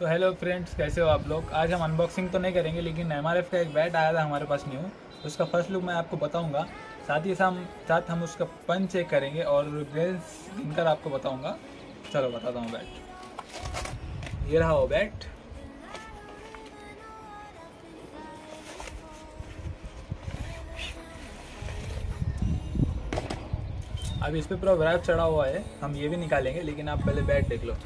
तो hello friends कैसे हो आप लोग? आज हम अनबॉक्सिंग तो नहीं करेंगे, लेकिन एम का एक बैट आया था हमारे पास न्यू उसका फ़र्स्ट लुक मैं आपको बताऊँगा। साथ ही साथ हम उसका पंच चेक करेंगे और ग्रेस गिनकर आपको बताऊँगा। चलो बताता हूँ बैट। ये रहा वो बैट। अब इस पर पूरा व्रैप चढ़ा हुआ है। हम ये भी निकालेंगे, लेकिन आप पहले बैट देख लो।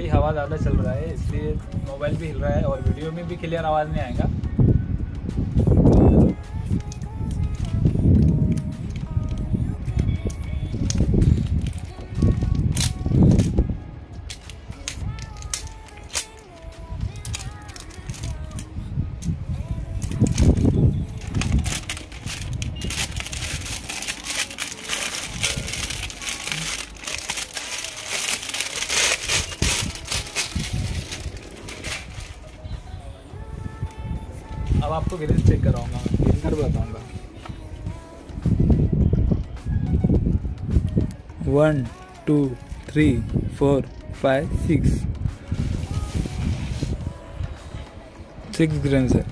थोड़ी हवा ज़्यादा चल रहा है, इसलिए मोबाइल भी हिल रहा है और वीडियो में भी क्लियर आवाज़ नहीं आएगा। अब आपको गिरेज चेक कराऊँगा कर बताऊँगा। One two three four five six six grams है।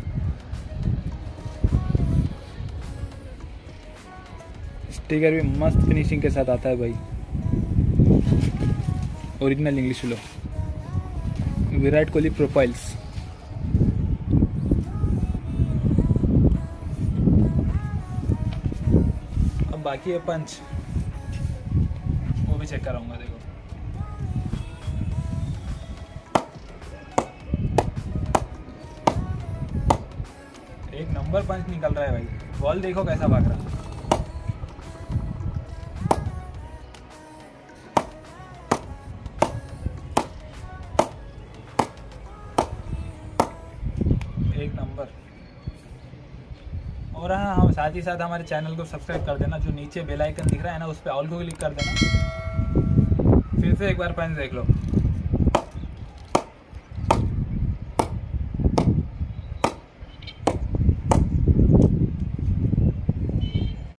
स्टिकर भी मस्त फिनिशिंग के साथ आता है भाई। ओरिजिनल इंग्लिश लो। विराट कोहली प्रोफाइल्स बाकी है पंच वो भी चेक कराऊँगा, देखो। एक नंबर पंच निकल रहा है भाई। बॉल देखो कैसा भाग रहा है। एक नंबर और हाँ हम साथ ही साथ हमारे चैनल को सब्सक्राइब कर देना, जो नीचे बेल आइकन दिख रहा है ना, उस पर ऑल को क्लिक कर देना। फिर से एक बार पेन देख लो।